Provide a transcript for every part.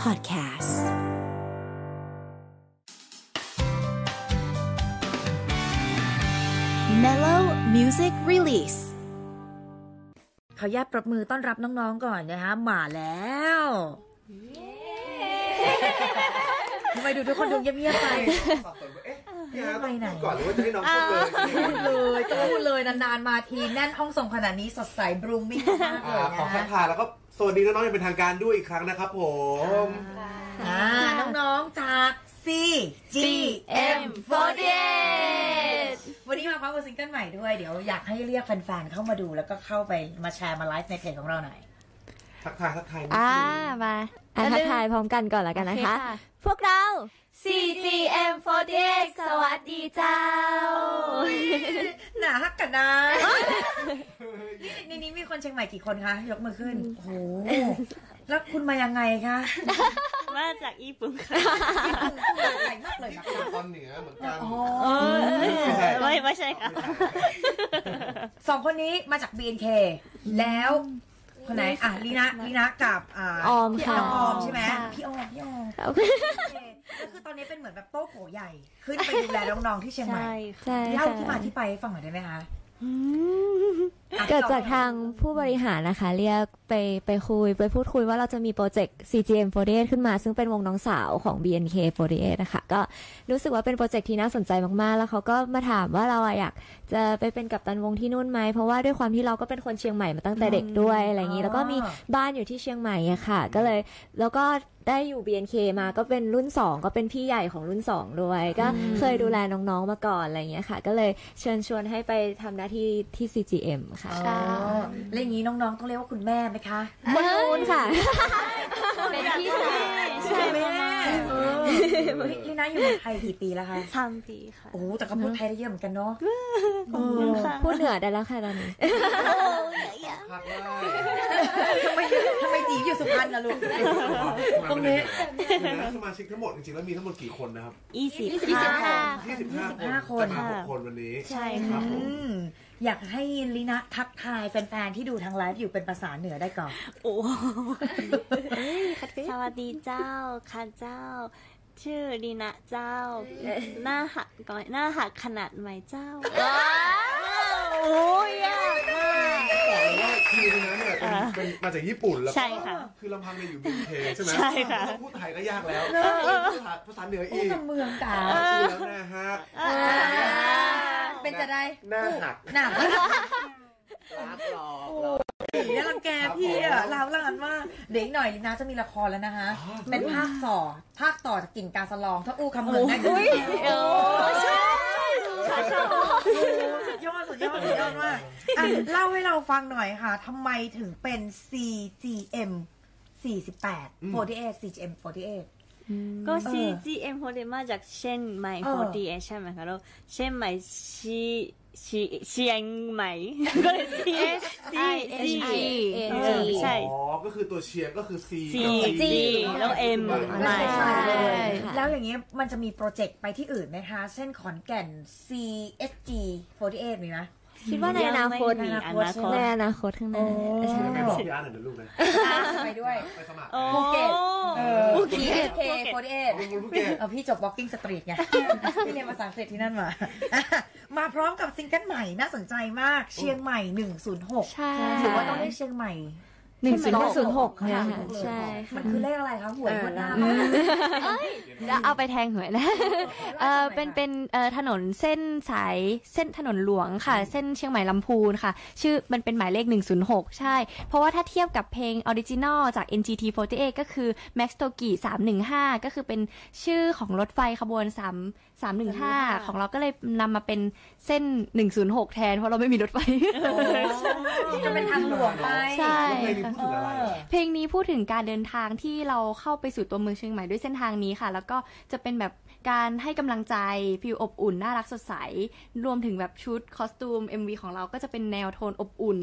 Podcasts Mellow Music Release ขออนุญาตปรบมือต้อนรับน้องๆก่อนนะคะมาแล้วทำไมดูทุกคนดูเงียบๆไป พี่ฮะไปต้องไหนพูดก่อนหรือว่าจะให้น้องพูดเลยพูดเลยต้องพูดเลยนานๆมาทีแน่นห้องส่งขนาดนี้สดใสบรูมมิ่งมากเลอ่ายขอทันะกทายแล้วก็สวัสดีน้องๆอย่างเป็นทางการด้วยอีกครั้งนะครับผมอ่าน้องๆจาก C G M 48วันนี้มาพร้อมกับซิงเกิลใหม่ด้วย เดี๋ยวอยากให้เรียกแฟนๆเข้ามาดูแล้วก็เข้าไปมาแชร์มาไลฟ์ในเพจของเราหน่อยทักทายทักทายนิดอ่านึงมาอะทักทายพร้อมกันก่อนแล้วกันนะคะ พวกเรา CGM48 สวัสดีเจ้า หนาฮักกันนะในนี้มีคนเชียงใหม่กี่คนคะ ยกมือขึ้น โอ้โห แล้วคุณมายังไงคะ มาจากญี่ปุ่นค่ะใหญ่มากเลยนะเป็นตอนเหนือเหมือนกันอ๋อไม่ใช่ไม่ไม่ใช่ค่ะ สองคนนี้มาจาก BNK แล้ว คนไหนอะลีนะลีนะกับอ่าออมพี่ค่ะน้องออมใช่ไหมค่ะ พี่ออมพี่ออมครับโอเคก็คือตอนนี้เป็นเหมือนแบบโต๊ะโผใหญ่ ขึ้นไปดูแลน้องๆที่เชียงใหม่ใช่ใช่เล่าค่ะที่มาที่ไปให้ฟังหน่อยได้ไหมคะอะเกิดจากทางผู้บริหารนะคะ เรียกไปไปคุยไปพูดคุยว่าเราจะมีโปรเจกต์ CGM48 ขึ้นมา ซึ่งเป็นวงน้องสาวของ BNK48 นะคะ ก็รู้สึกว่าเป็นโปรเจกต์ที่น่าสนใจมากๆ แล้วเขาก็มาถามว่าเราอะอยากจะไปเป็นกัปตันวงที่นู่นไหม เพราะว่าด้วยความที่เราก็เป็นคนเชียงใหม่มาตั้งแต่เด็กด้วยอะไรอย่างนี้ แล้วก็มีบ้านอยู่ที่เชียงใหม่อะค่ะ ก็เลยแล้วก็ได้อยู่ BNK มาก็เป็นรุ่น 2 ก็เป็นพี่ใหญ่ของรุ่น 2 ด้วย ก็เคยดูแลน้องๆมาก่อนอะไรอย่างเงี้ยค่ะ ก็เลยเชิญชวนให้ไปทำหน้าที่ที่ CGM ค่ะอ๋อแล้วอย่างนี้น้องๆต้องเรียกว่าคุณแม่ไหมคะคนนู้นค่ะ เป็นพี่สาวใช่แม่เออลีนะอยู่เมืองไทยกี่ปีแล้วคะสามปีค่ะ โอ้แต่ก็พูดไทยได้เยอะเหมือนกันเนาะขอบคุณค่ะพูดเหนือได้แล้วค่ะตอนนี้พักได้ทำไมทำไมจีบอยู่สุพรรณล่ะลูกตรงนี้เดี๋ยวนะสมาชิกทั้งหมดจริงๆแล้วมีทั้งหมดกี่คนนะครับยี่สิบค่ะ25คนจะมาหกคนวันนี้ ใช่คค่ะรับผม อืมอยากให้ลีนะทักทายแฟนๆที่ดูทางไลฟ์อยู่เป็นภาษาเหนือได้ก่อน โอ้สวัสดีเจ้าค่ะเจ้า ชื่อดีนะเจ้า หน้าหักก่อนหน้าหักขนาดไหมเจ้าโอ้ยยากมากบอกเลยว่าทีมนั้นเนี่ยเป็นเป็นมาจากญี่ปุ่นแล้วก็ใช่ค่ะคือลำพังเนี่ยอยู่บีเคใช่ไหมใช่ค่ะพูดไทยก็ยากแล้วภาษาภาษาเหนือพูอีดกกับเมืองกาชื่อแล้วนะฮะ เป็นจะได้หน้าหักหนักรักหลอกผีรังแกพี่อะเราวร้านมากเดี๋ยวอีกหน่อยลีนะจะมีละครแล้วนะคะเป็นภาคต่อภาคต่อจากกิ่งกาสลอง ถ้าอู้คำเมืองได้ก็ดีโอ้ใช่ใช่ใช่สุดยอดสุดยอดสุดยอดมากอะเล่าให้เราฟังหน่อยค่ะทำไมถึงเป็น CGM 48 48 CGM 48 ก็ CGM โฮเดมาจากเช่นใหม่เออ48ใช่ไหมคะแล้วเช่นใหม่ชีชีเชียงใหม่ก็เลย C C C เออใช่อ๋อก็คือตัวเชียร์ก็คือ C C กับ G แล้ว M ใหม่ใช่ใช่เลยค่ะแล้วอย่างนี้มันจะมี project ไปที่อื่นไหมคะ เช่นขอนแก่น CSG 48มีไหม คิดว่าในอนาคตยังไม่มีอนาคตในอนาคตข้างหน้าโอ้ใช่ไม่บอกพี่อาร์ตหน่อยนะลูกนะไปด้วยไปสมัครโอ้ภูเก็ตเออภูเก็ต CSK เอา48เป็นคนภูเก็ตเออพี่จบ Walking Street ไงพี่เรียนภาษาอังกฤษที่นั่นมาอะมาพร้อมกับซิงเกิลใหม่น่าสนใจมากเชียงใหม่ 106ใช่ถือว่าต้องได้เชียงใหม่ หนึ่งศูนย์ศูนย์หกใช่ค่ะไหมใช่มัค่ะนคือเลขอะไรคะหวยหมดหน้าแล้วเอาไปแทงหวยนะเออเป็นเป็นเอ่อถนนเส้นสายเส้นถนนหลวงค่ะ เส้นเชียงใหม่ลำพูนค่ะ ชื่อมันเป็นหมายเลข 106 ใช่ เพราะว่าถ้าเทียบกับเพลง original จาก NGT48 ก็คือ Max Toki 315 ก็คือเป็นชื่อของรถไฟขบวน 3 315 ของเราก็เลยนำมาเป็นเส้น 106 แทน เพราะเราไม่มีรถไฟจะเป็นทางหลวงไปใช่แล้วเพูดถึงอะไรอะเพลงนี้พูดถึงการเดินทางที่เราเข้าไปสู่ตัวเมืองเชียงใหม่ด้วยเส้นทางนี้ค่ะ แล้วก็จะเป็นแบบการให้กำลังใจฟิลอบอุ่นน่ารักสดใส รวมถึงแบบชุดคอสตูม MV ของเราก็จะเป็นแนวโทนอบอุ่น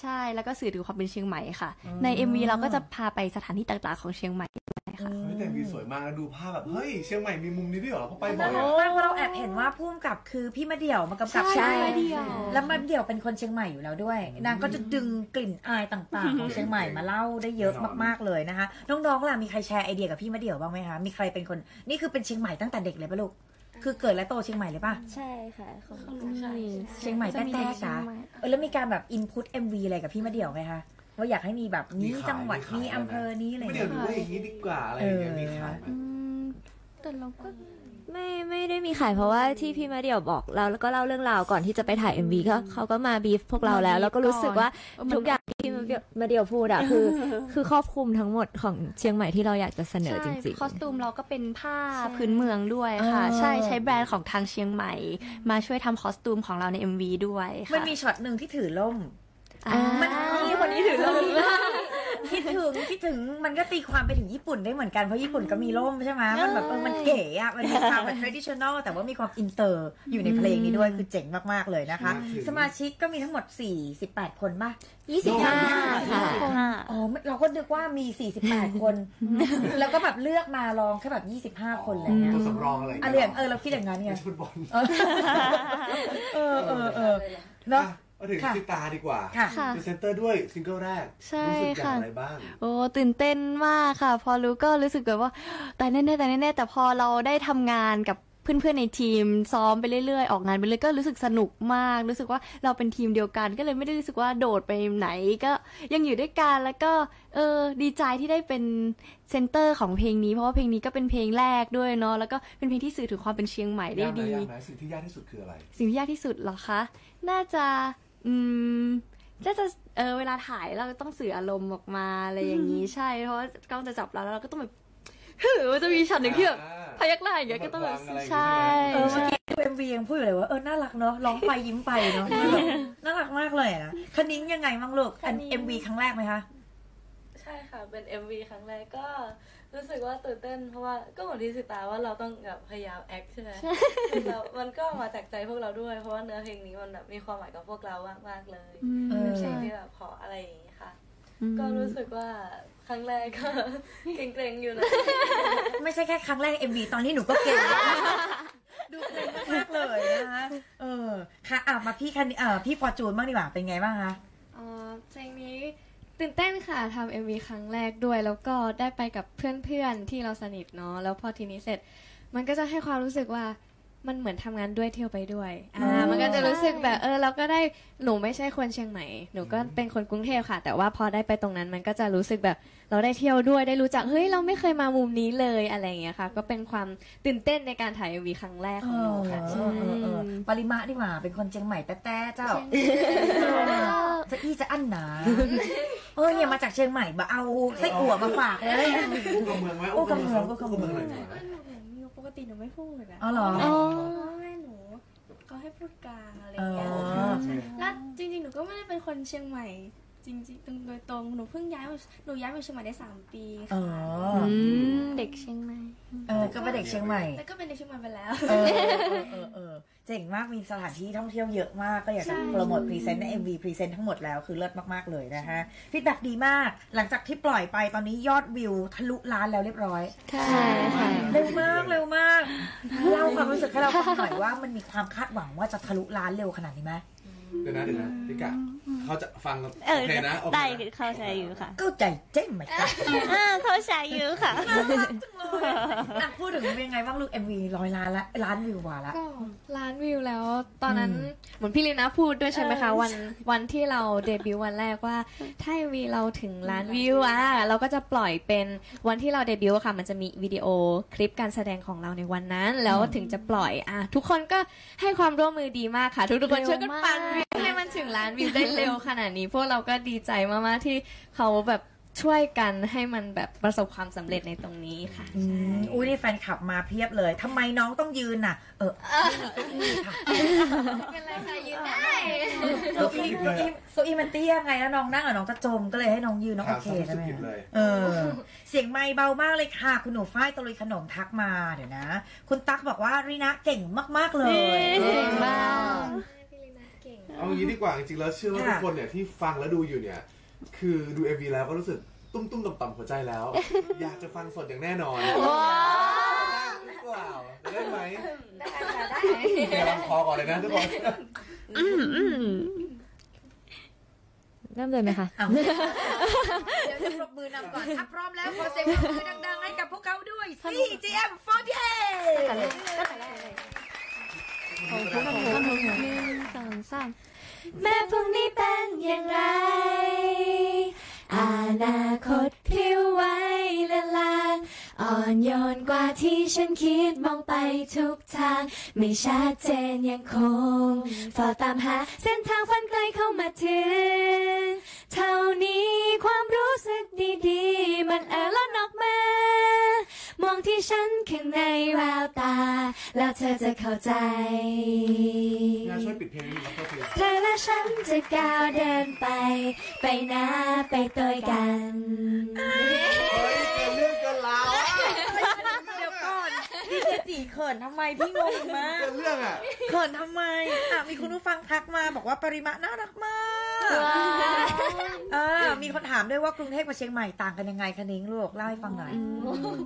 ใช่แล้วก็สื่อถึงความเป็นเชียงใหม่ค่ะ ใน MV เราก็จะพาไปสถานที่ต่างๆของเชียงใหม่ ค่ะค่ะเฮ้ยแต่มีสวยมากแล้วดูภาพแบบเฮ้ยเชียงใหม่มีมุมนี้ด้วยเหรอเพราะไปบ่น่าอยรักอะมากเพราะเราแอบเห็นว่าพุ่มกับคือพี่มาเดี่ยวมากำกับใช่ใช่เดี่ยวแล้วมาเดี่ยวเป็นคนเชียงใหม่อยู่แล้วด้วยนางก็จะดึงกลิ่นอายต่างๆของเชียงใหม่มาเล่าได้เยอะมากๆเลยนะคะน้องๆล่ะมีใครแชร์ไอเดียกับพี่มาเดี่ยวบ้างไหมคะมีใครเป็นคนนี่คือเป็นเชียงใหม่ตั้งแต่เด็กเลยปะลูกคือเกิดและโตเชียงใหม่เลยปะใช่ค่ะของใช่เชียงใหม่จะแต่มีแต่เด็กเชีจ้ายงใหม่เออแล้วมีการแบบอินพุต MV อะไรกับพี่มาเดี่ยวไหมคะ ว่าอยากให้มีแบบนี้จังหวัดนี้อำเภอนี้อะไรอไม่ย่างเดี๋ยวเงี้ยดูว่าอย่างนี้ดีกว่าอะไรอย่างเงี้ยมีขายไหม อืมแต่เราก็ไม่ไม่ได้มีขายเพราะว่าที่พี่มาเดี่ยวบอกเราแล้วก็เล่าเรื่องราวก่อนที่จะไปถ่าย MV ก็เขาก็มาบีฟพวกเราแล้วแล้วก็รู้สึกว่าเออมันทุกอย่างที่มาเดี่ยวพูดอะคือ คือครอบคลุมทั้งหมดของเชียงใหม่ที่เราอยากจะเสนอจริง costume เราก็เป็นผ้าใช่พื้นเมืองด้วยค่ะเออใช่ใช้แบรนด์ของทางเชียงใหม่ มาช่วยทำ costume ของเราใน MV ด้วยค่ะ มันมีช็อตหนึ่งที่ถือร่ม อ่ามันพี่ คนนี้ถือร่มคิดถึงคิดถึงมันก็ตีความไปถึงญี่ปุ่นได้เหมือนกัน เพราะญี่ปุ่นก็มีร่มใช่ไหมมันแบบเออมันเก๋อะมันมีความแบบ traditional แต่ว่ามีความอินเตอร์อยู่ในเพลงนี้ด้วยคือเจ๋งมากๆเลยนะคะ สมาชิกก็มีทั้งหมด 48 คนป่ะๆ25ค่ะค่ะอ๋อเราก็นึกว่ามี 48 คน แล้วก็แบบเลือกมาลองแค่แบบ 25 คนอะไรเงี้ยตัวสำรองอะไรอะไรอย่างเออเราคิดอย่างนั้นไงไม่ใช่ฟุตบอลเออเออเออเนาะอะ มาถึงค่ะซิตาดีกว่าค่ะค่ะเป็น center ด้วยซิงเกิลแรกใช่รู้สึกอย่าค่ะงไรบ้าง โอ้ตื่นเต้นมากค่ะ พอรู้ก็รู้สึกแบบว่าแต่แน่ๆแต่แน่ๆแต่พอเราได้ทำงานกับเพื่อนๆในทีมซ้อมไปเรื่อยๆ ออกงานไปเรื่อยก็รู้สึกสนุกมาก รู้สึกว่าเราเป็นทีมเดียวกัน ก็เลยไม่ได้รู้สึกว่าโดดไปไหนก็ยังอยู่ด้วยกันแล้วก็เออดีใจที่ได้เป็น center ของเพลงนี้เพราะว่าเพลงนี้ก็เป็นเพลงแรกด้วยเนาะแล้วก็เป็นเพลงที่สื่อถึงความเป็นเชียงใหม่ได้ยากไหมดียากไหมสิ่งที่ยากที่สุดคืออะไร สิ่งที่ยากที่สุดเหรอคะ น่าจะ อืมน่าจะเออเวลาถ่ายเราต้องสื่ออารมณ์ออกมาอะไรอย่างนี้ใช่ เพราะว่ากล้องจะจับเราแล้วเราก็ต้องแบบฮึมันจะมีช็อตหนึ่งที่แบบอ่าพยักหน้าอย่างเงี้ยก็ต้องแบบอะไรอย่างเงี้ยใช่เออเมื่อกี้ดู MV ยังพูดอยู่เลยว่าเออน่ารักเนาะร้องไปยิ้มไปเนาะน่ารักมากเลยนะคันนิ้งยังไงบ้างลูกอัน MV ครั้งแรกไหมคะใช่ค่ะ เป็น MV ครั้งแรกก็รู้สึกว่าตื่นเต้นเพราะว่าก็เหมือนที่สิตาว่าเราต้องแบบพยายาม act ใช่ไหมแล้วมันก็มาจากใจพวกเราด้วย เพราะว่าเนื้อเพลงนี้มันแบบมีความหมายกับพวกเรามากๆเลยอืมเออเพลใช่งที่แบบเพออะไรอย่างนี้ค่ะอืมก็รู้สึกว่าครั้งแรกก็เกรงๆอยู่นะ ไม่ใช่แค่ครั้งแรกเอ็มวีตอนนี้หนูก็เก่งดูเก่งมากๆเลยนะคะเออค่ะอะมาพี่คันเอ่อพี่ฟอร์จูนบ้างดีกว่าเป็นไงบ้างคะเอ่อเพลงนี้ ตื่นเต้นค่ะทำเอ็มวีครั้งแรกด้วย แล้วก็ได้ไปกับเพื่อนๆที่เราสนิทเนาะแล้วพอทีนี้เสร็จ มันก็จะให้ความรู้สึกว่ามันเหมือนทำงานด้วยเที่ยวไปด้วย อ่า มันก็จะรู้สึกแบบเออเราก็ได้หนูไม่ใช่คนเชียงใหม่ หนูก็เป็นคนกรุงเทพค่ะ แต่ว่าพอได้ไปตรงนั้นมันก็จะรู้สึกแบบเราได้เที่ยวด้วยได้รู้จักเฮ้ยเราไม่เคยมามุมนี้เลยอะไรอย่างเงี้ยค่ะ ก็เป็นความตื่นเต้นในการถ่ายเอ็มวีครั้งแรกเอของหนูอค่ะเออเออเออปริมาดีกว่าเป็นคนเชียงใหม่แต่แต่เจ้า จะอี้จะอั้นหนาเออเนี่ยมาจากเชียงใหม่มาเอาไส้อั่วมาฝากเลยอู้กำเมืองไหมอู้กำเมืองอู้อู้กำเมืองหน่อยหน่อยหนูปกติหนูไม่พูดอะอ๋อเหรอเพราะว่าแม่หนูเขาให้พูดกลางอะไรอย่างเงี้ยอ๋อแล้วจริงๆหนูก็ไม่ได้เป็นคนเชียงใหม่ จริงๆตรงโดยตรงหนูเพิ่งย้ายมาหนูย้ายมาเชียงใหม่ได้สามปีอ๋อค่ะออืมเด็กเชียงใหม่เออก็เป็นเด็กเชียงใหม่ แต่ก็เป็นเด็กเชียงใหม่ไปแล้ว เออเออเออเออเจ๋งมากมีสถานที่ท่องเที่ยวเยอะมากก็อยากจะใช่โปรโมทพรีเซนต์ใน MV พรีเซนต์ทั้งหมดแล้วคือเลิศมากๆเลยนะฮะfeedback ดีมากหลังจากที่ปล่อยไปตอนนี้ยอดวิวทะลุล้านแล้วเรียบร้อยใช่ค่ะเร็วมากเร็วมากเล่าความรู้สึกให้เราฟังหน่อยว่ามันมีความคาดหวังว่าจะทะลุล้านเร็วขนาดนี้ไหม เดี๋ยวนะเดี๋ยวนะพี่กะเขาจะฟังเอโออเคนะโอเคได้นะเข้าใจอยู่ค่ะก็ใจเจ๊งไหมจ๊ะอ่าเข้าใจอยู่ค่ะอะพูดถึงเป็นไงบ้างลูก MV ร้อยล้านละล้านวิวกว่าละ ก็ล้านวิวแล้ว ตอนนั้นอืมเหมือนพี่ลินาพูดด้วยใช่ไหมคะ วันวันที่เราเดบิวต์วันแรกว่าถ้าวีเราถึงล้านวิวอะเราก็จะปล่อยเป็นวันที่เราเดบิวต์อะค่ะ มันจะมีวิดีโอคลิปการแสดงของเราในวันนั้น แล้วถึงจะปล่อยอะทุกคนก็ให้ความร่วมมือดีมากค่ะ ทุกๆคนเร็วช่วยกันมากปั่นวิวให้มันถึงล้านวิวได้เร็วขนาดนี้ พวกเราก็ดีใจมากๆที่เขาแบบช่วยกันให้มันแบบประสบความสำเร็จในตรงนี้ค่ะอืมอุ้ยนี่แฟนคลับมาเพียบเลยทำไมน้องต้องยืนน่ะ เออไม่มีเก้าอี้ค่ะเป็นไรค่ะยืนได้เก้าอี้เก้าอี้เก้าอี้มันเตี้ยไงแล้วน้องนั่งอะน้องจะจมก็เลยให้น้องยืนน้องถาโอมเคความรู้ใช่สึกไหมผิดเลยเออ เสียงไมค์เบามากเลยค่ะ คุณหนูฝ้ายตะลุยขนมทักมาเดี๋ยวนะ คุณตั๊กบอกว่ารีนะเก่งมากๆเลยเก่งมากพี่ลินา เก่งเอางี้ดีกว่าจริงๆแล้วเชื่อว่าค่ะทุกคนเนี่ยที่ฟังแล้วดูอยู่เนี่ย คือดู MV แล้วก็รู้สึกตุ้มตุ้มๆต่ำๆหัวใจแล้ว อยากจะฟังสดอย่างแน่นอนได้หรือเปล่าจะได้ไหมได้ค่ะได้เดี๋ยวลำคอก่อนเลยนะทุกคนเริ่มเลยไหมคะเอาเดี๋ยวจะปรบมือนำก่อนถ้าพร้อมแล้วขอเสียงปรบมือดังๆให้กับพวกเขาด้วย CGM48 สองสามแม้พรุ่งนี้เป็นอย่างไร อนาคตผิวไว้ละลางอ่อนโยนกว่าที่ฉันคิดมองไปทุกทาง ไม่ชัดเจนยังคงเฝ้าตามหาเส้นทางฝันไกลเข้ามาถึง เท่านี้ความรู้สึกดีๆ มันเออล้นออกมา มองที่ฉันข้างในแววตา แล้วเธอจะเข้าใจงานช่วยปิดเพลงนี้ครับเพื่อนเธอและฉันจะก้าวเดินไป ไปหน้าไปตัวยกัน เฮ้ยเกินเรื่องเกินราวอะเดี๋ยวก่อนพี่เจจีเขินทำไมพี่งงมาก เกินเรื่องอะเขินทำไมอะมีคุณผู้ฟังทักมาบอกว่าปริมาน่ารักมากเออ มีคนถามด้วยว่ากรุงเทพกับเชียงใหม่ต่างกันยังไงคะนิ้งลูกเล่าให้ฟังหน่อย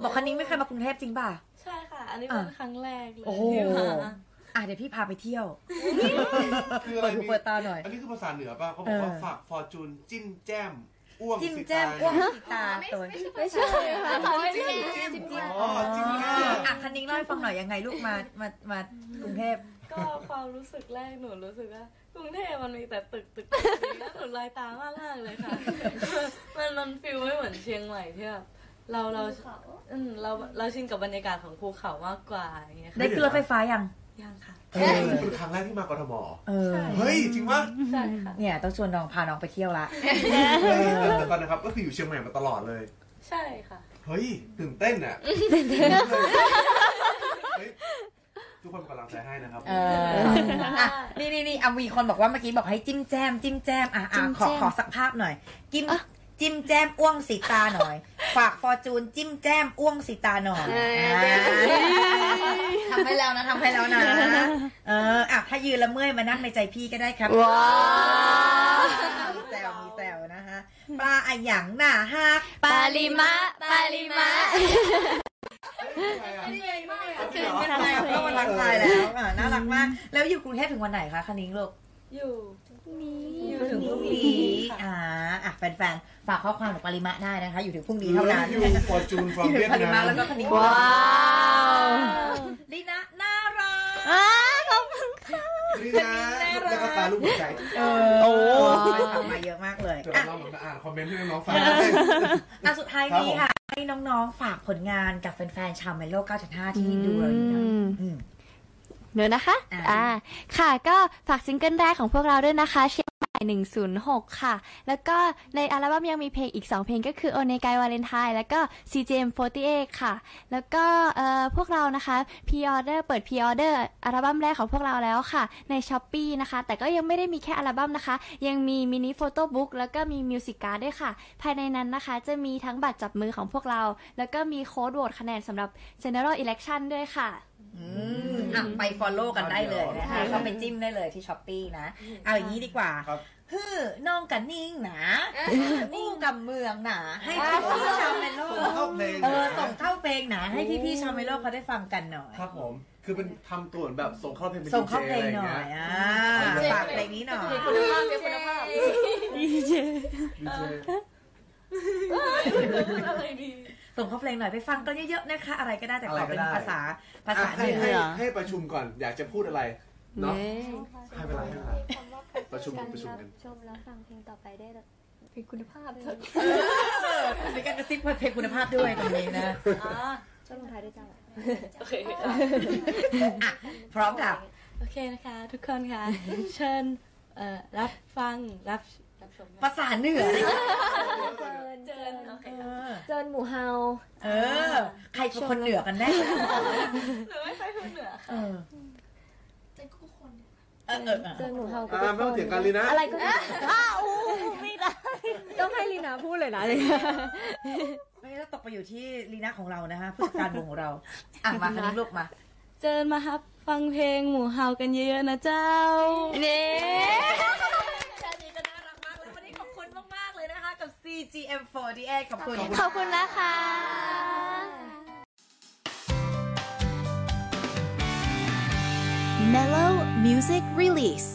บอกคะนิ้งไม่เคยมากรุงเทพจริงป่ะใช่ค่ะ อันนี้เป็นอะครั้งแรกเลยโอ้โหที่มาอะเดี๋ยวพี่พาไปเที่ยวคืออะไรเปิดหูเปิดตาหน่อยอันนี้คือภาษาเหนือป่ะเขาบอกว่าเออฝากฟอร์จูนจิ้มแจ้มอ้วงจิ้มสิแจ่มตาอ้วงสีตาตัวไม่ใช่ค่ะจิ้มจิ้มอ๋อจิ้มแก้มอะคันนิ้งเล่าให้ฟังหน่อยยังไงลูกมา มา มากรุงเทพ ก็ความรู้สึกแรกหนูรู้สึกว่า กรุงเทพมันมีแต่ตึกตึกตึกตึกแล้วหนูลายตามากมากเลยค่ะ มันมันฟิลไม่เหมือนเชียงใหม่ที่แบบเราเราอืมเราเราชินกับบรรยากาศของภูเขามากกว่าอย่างเงี้ยค่ะได้ขึ้นรถไฟฟ้ายังยังค่ะเออเป็นครั้งแรกที่มากทมเออเฮ้ยจริงปะใช่ค่ะเนี่ยต้องชวนน้องพาน้องไปเที่ยวละเออแต่ก่อนนะครับก็คืออยู่เชียงใหม่มาตลอดเลย ใช่ค่ะ เฮ้ยตื่นเต้นอะเฮ้ย ทุกคนเป็นกำลังใจให้นะครับเอออะนี่นี่นี่อะมีคนบอกว่าเมื่อกี้บอกให้จิ้มแจมจิ้มแจมอะอะขอขอสักภาพหน่อยจิ้มจิ้มแจมอ้วงสีตาหน่อย ฝากฟอร์จูนจิ้มแจมอ้วงสีตาหน่อยอ่าทำให้แล้วนะทำให้แล้วนะเอออะถ้ายืนแล้วเมื่อยมานั่งในใจพี่ก็ได้ครับว้าวมีแซวมีแซวนะคะปลาอะหยังหน่าฮักปาลิมะปาลิมะนี่ไงมาก คือเป็นอะไรก็มาทักทายแล้วอะน่ารักมาก แล้วอยู่กรุงเทพถึงวันไหนคะคันนิ้งลูก อยู่อยู่ถึงพรุ่งนี้อ่าอะแฟนๆ ฝากข้อความของปริมะได้นะคะ อยู่ถึงพรุ่งนี้เท่านั้นอยู่ฟอร์จูนฟอร์อยู่เวีถึยงดปรินามะแล้วก็คณิงว้าวลีนะน่ารักนี่นะแล้วก็ตาลูกหัวใจเออโอ้ยถามมาเยอะมากเลยเดี๋ยวอะเราลองมาอ่านคอมเมนต์ให้น้องๆฟังอะสุดท้ายนี้ค่ะให้ น้องๆ ฝากผลงานกับแฟนๆ ชาวเมโล9.5 ที่ดูเราอยู่นะอืมเดี๋ยวนะคะอ่าอ่า ค่ะ ก็ฝากซิงเกิลแรกของพวกเราด้วยนะคะเชียงใหม่ 106 ค่ะ แล้วก็ในอัลบั้มยังมีเพลงอีก 2 เพลงก็คือ Onegai Valentine แล้วก็ CGM48 ค่ะ แล้วก็พวกเรานะคะพ r ออเดอร์เปิดพ r ออเดอร์อัลบั้มแรกของพวกเราแล้วค่ะ ใน Shopee นะคะ แต่ก็ยังไม่ได้มีแค่อัลบั้มนะคะ ยังมี mini photobook แล้วก็มี music card ด้วยค่ะ ภายในนั้นนะคะจะมีทั้งบัตรจับมือของพวกเรา แล้วก็มีโค้ดโหวตคะแนนสำหรับ General Election ด้วยค่ะ อืมอะไป follow กันได้เลยนะคะเข้าไปจิ้มได้เลยที่ Shopee นะ เอาอย่างนี้ดีกว่าครับฮือน้องกับนิ่งหนาอู้กับเมืองหนาให้พี่ๆชาวเมโลส่งเข้าเพลงเออนะส่งเข้าเพลงหนาให้พี่ๆชาวเมโลเขาได้ฟังกันหน่อย ครับผม คือเป็นทำตัวเหมือนแบบส่งเข้าเพลงเป็นส่งเข้าเพลงดีจหน่ะอยไรอ่าเงี้ยฝากเพลงนี้หน่อยคุณภาพเรียกคุณภาพดีเจอะไรดี ส่งเข้าเพลงหน่อยไปฟังกันเยอะๆนะคะ อะไรก็ได้แต่ขอเป็นอะไรก็ได้ภาษาภาษาอะเหให้นืให้อให้ประชุมก่อนอยากจะพูดอะไรเนาะให้เวลาให้เวลาประชุมประชุมกันชมแล้วฟังเพลงต่อไปได้เพลงคุณภาพเถอะมีการกระซิบเพลงคุณภาพด้วยตรงนี้นะช่วยลงท้ายด้วยจ้าโอเคอะพร้อมค่ะโอเคนะคะ ทุกคนค่ะ เชิญเอ่อรับฟังรับ รับชมภาษาเหนือเชิญโอเคเออเจินหมูเฮา เออ ใครเป็นคนเหนือกันแน่หนูไม่ใช่คนเหนือเอค่ะอเออเออเอเจิอนหมูเฮาอ่าไม่ต้องเถียงกันเลยนะ อะไรก็ได้อ้าวไม่ได้ ต้องให้ลีนาพูดเลยนะไม่ต้องตกไปอยู่ที่ลีน่าของเรานะคะผู้จัดการวงของเรา อะมาคันนี้ลูกมาเชิญมาครับ ฟังเพลงหมู่เฮากันเยอะๆนะเจ้านี่แค่นี้ก็น่ารักมากแล้ววันนี้ขอบคุณมากๆเลยน CGM48 ขอบคุณขอบคุณนะคะ Mellow Music Release.